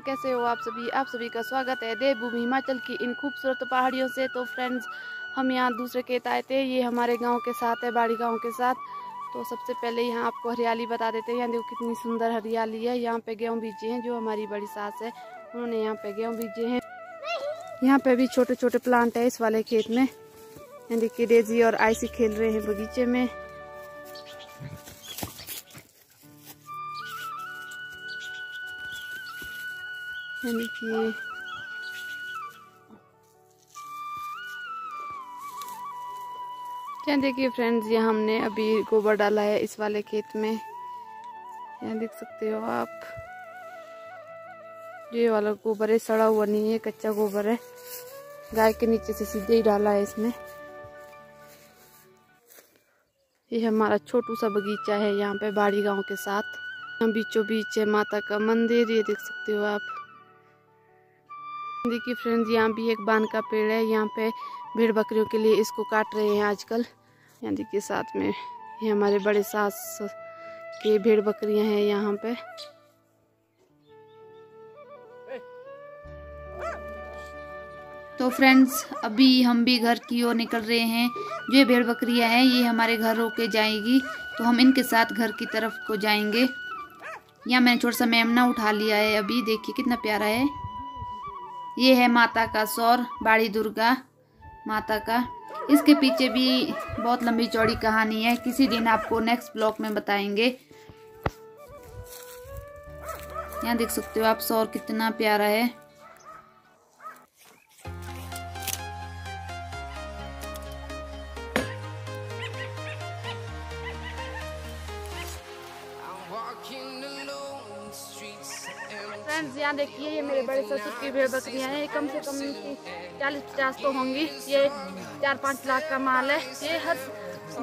कैसे हो? आप सभी आप सभी का स्वागत है देवभूमि हिमाचल की इन खूबसूरत पहाड़ियों से। तो फ्रेंड्स हम यहाँ दूसरे खेत आए थे। ये हमारे गाँव के साथ है, बाड़ी गाँव के साथ। तो सबसे पहले यहाँ आपको हरियाली बता देते हैं। यहाँ देखो कितनी सुंदर हरियाली है। यहाँ पे गेहूँ बीजे हैं, जो हमारी बड़ी सास है। उन्होंने यहाँ पे गेहूँ बीजे हैं। यहाँ पे भी छोटे छोटे प्लांट है इस वाले खेत में। यहाँ देखिए डेजी और आईसी खेल रहे हैं बगीचे में। देखिए क्या देखिए फ्रेंड्स यहाँ हमने अभी गोबर डाला है इस वाले खेत में। यहाँ देख सकते हो आप। ये वाला गोबर है, सड़ा हुआ नहीं है, कच्चा गोबर है। गाय के नीचे से सीधे ही डाला है इसमें ये हमारा छोटू सा बगीचा है यहाँ पे बाड़ी गाँव के साथ। बीचों बीच है, माता का मंदिर, ये देख सकते हो आप। देखिए फ्रेंड्स, यहाँ भी एक बाँध का पेड़ है। यहाँ पे भेड़ बकरियों के लिए इसको काट रहे हैं आजकल। यहाँ देखिए साथ में ये हमारे बड़े सास के भेड़ बकरियाँ हैं यहाँ पे। तो फ्रेंड्स, अभी हम भी घर की ओर निकल रहे हैं। जो ये भेड़ बकरियाँ हैं, ये हमारे घर रोके जाएगी। तो हम इनके साथ घर की तरफ़ को जाएँगे। यहाँ मैंने छोटा सा मेमना उठा लिया है अभी। देखिए कितना प्यारा है। ये है माता का सौर, बाड़ी दुर्गा माता का। इसके पीछे भी बहुत लंबी चौड़ी कहानी है। किसी दिन आपको नेक्स्ट ब्लॉग में बताएँगे। यहाँ देख सकते हो आप, सौर कितना प्यारा है। फ्रेंड्स यहाँ देखिए, ये मेरे बड़े ससुर की भेड़ बकरियाँ हैं। कम से कम चालीस पचास तो होंगी। ये चार पाँच लाख का माल है। ये हर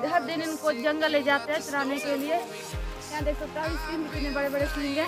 हर दिन इनको जंगल ले जाते हैं चराने के लिए। यहाँ देख सकते हो इसके बड़े बड़े सींग है।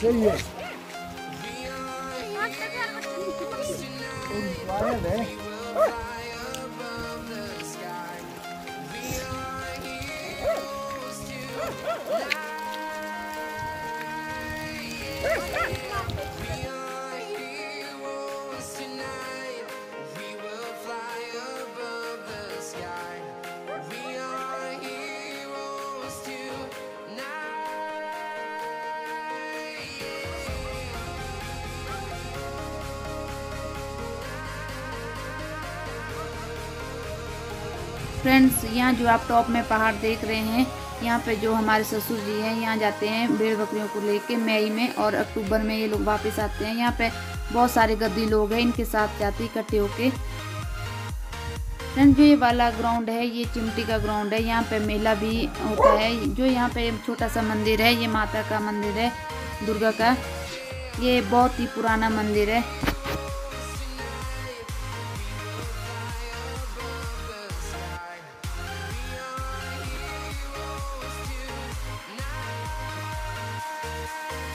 खेली सही है वायरल है फ्रेंड्स यहाँ जो आप टॉप में पहाड़ देख रहे हैं, यहाँ पे जो हमारे ससुर जी हैं, यहाँ जाते हैं भेड़ बकरियों को लेके मई में और अक्टूबर में ये लोग वापस आते हैं। यहाँ पे बहुत सारे गद्दी लोग हैं, इनके साथ जाते इकट्ठे होके। फ्रेंड्स जो ये वाला ग्राउंड है, ये चिमटी का ग्राउंड है, यहाँ पे मेला भी होता है। जो यहाँ पे छोटा सा मंदिर है, ये माता का मंदिर है, दुर्गा का। ये बहुत ही पुराना मंदिर है।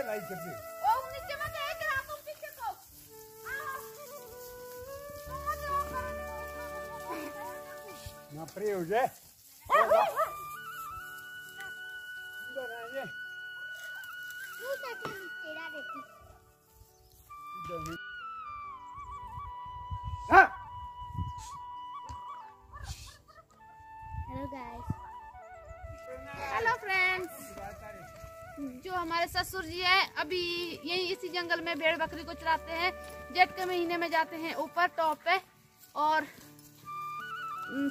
Где лайк держи? На приюде? जो हमारे ससुर जी है, अभी यही इसी जंगल में भेड़ बकरी को चराते हैं। जेठ के महीने में जाते हैं ऊपर, टॉप पे, और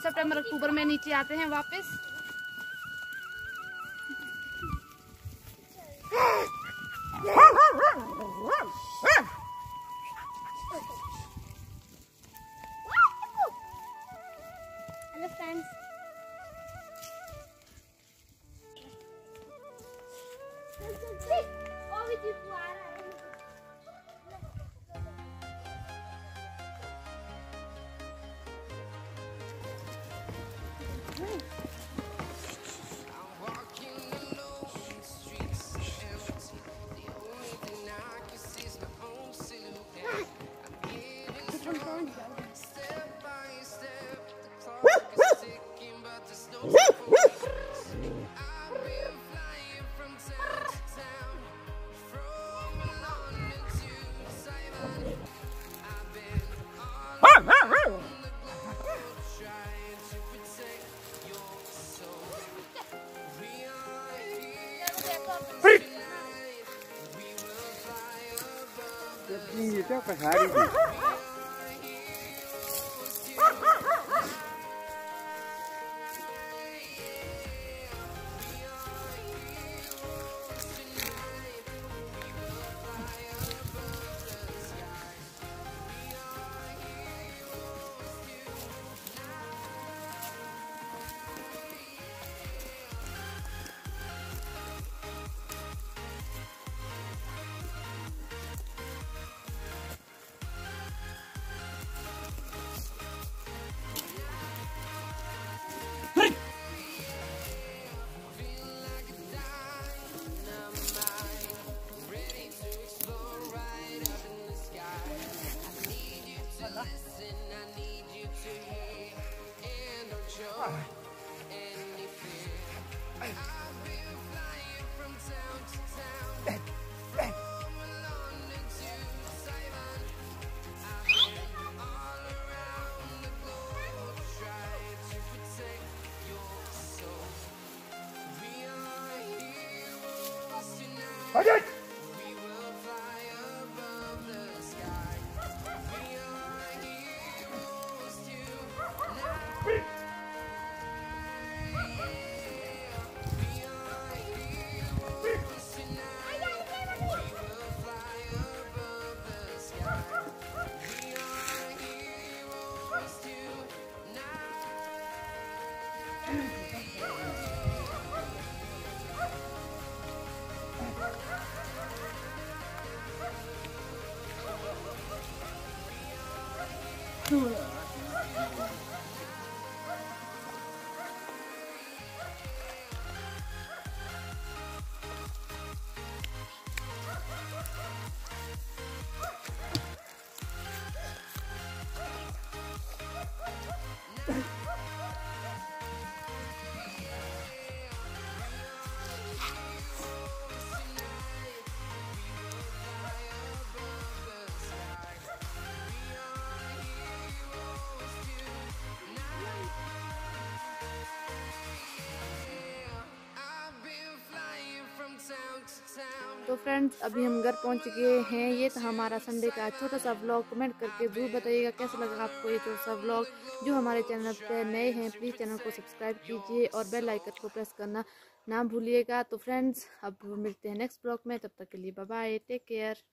सितंबर, अक्टूबर में नीचे आते हैं वापस। Ouve de voar aí. Ini dia apa Ferrari. Hadi. うん तो फ्रेंड्स अभी हम घर पहुँच गए हैं। ये था हमारा संडे का छोटा सा व्लॉग कमेंट करके ज़रूर बताइएगा कैसा लगा आपको ये छोटा सा व्लॉग जो हमारे चैनल पर नए हैं प्लीज़ चैनल को सब्सक्राइब कीजिए और बेल आइकन को प्रेस करना ना भूलिएगा। तो फ्रेंड्स अब मिलते हैं नेक्स्ट ब्लॉग में। तब तक के लिए बाय टेक केयर